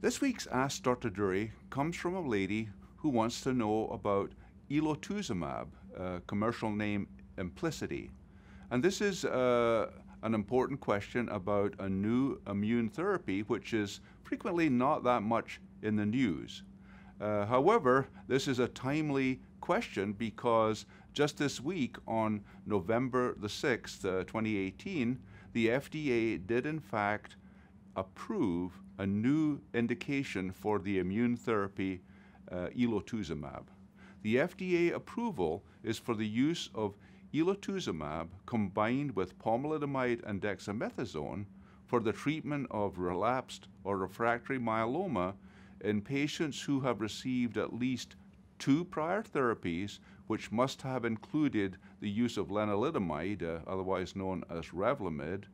This week's Ask Dr. Durie comes from a lady who wants to know about elotuzumab, uh, commercial name Empliciti. And this is uh, an important question about a new immune therapy, which is frequently not that much in the news. Uh, however, this is a timely question because just this week, on November the 6th, uh, 2018, the FDA did in fact approve a new indication for the immune therapy uh, elotuzumab. The FDA approval is for the use of elotuzumab combined with pomalidomide and dexamethasone for the treatment of relapsed or refractory myeloma in patients who have received at least two prior therapies, which must have included the use of lenalidomide, uh, otherwise known as Revlimid,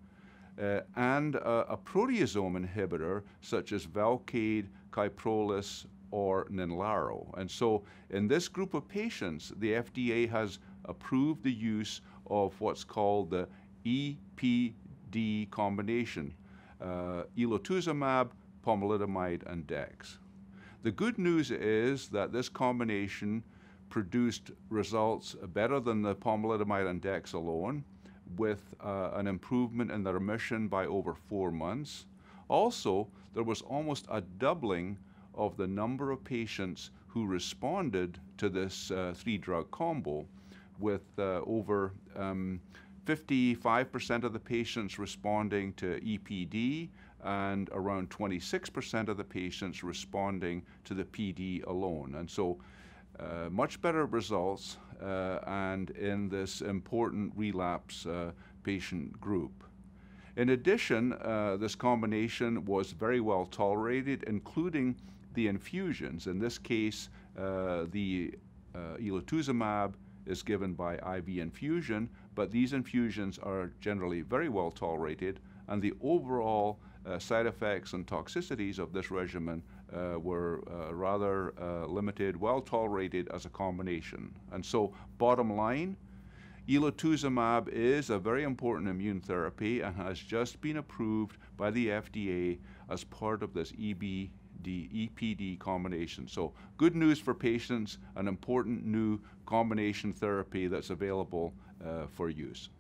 uh, and a proteasome inhibitor such as Velcade, Kyprolis, or Ninlaro. And so in this group of patients, the FDA has approved the use of what's called the EPD combination, uh, elotuzumab, pomalidomide, and dex. The good news is that this combination produced results better than the pomalidomide and dex alone, with uh, an improvement in the remission by over four months. Also, there was almost a doubling of the number of patients who responded to this uh, three drug combo, with uh, over 55% um, of the patients responding to EPD and around 26% of the patients responding to the PD alone. And so uh, much better results uh, and in this important relapse uh, patient group. In addition, uh, this combination was very well tolerated, including the infusions. In this case, uh, the uh, elotuzumab is given by IV infusion, but these infusions are generally very well tolerated, and the overall uh, side effects and toxicities of this regimen uh, were uh, rather uh, limited, well tolerated as a combination. And so, bottom line, elotuzumab is a very important immune therapy and has just been approved by the FDA as part of this EB the EPD combination. So good news for patients, an important new combination therapy that's available uh, for use.